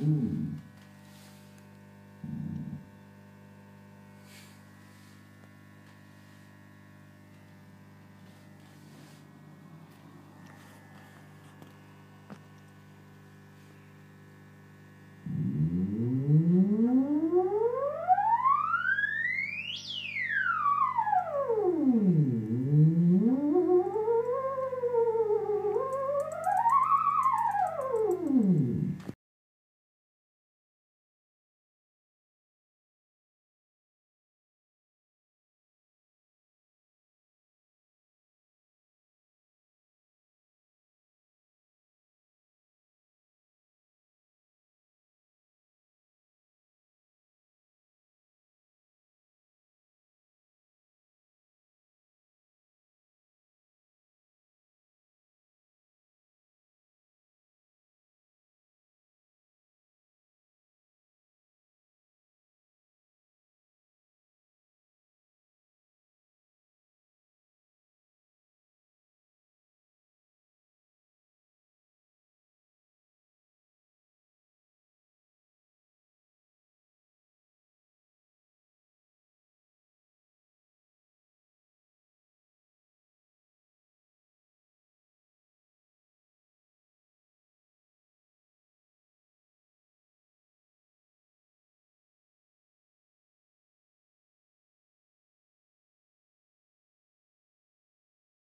Mm.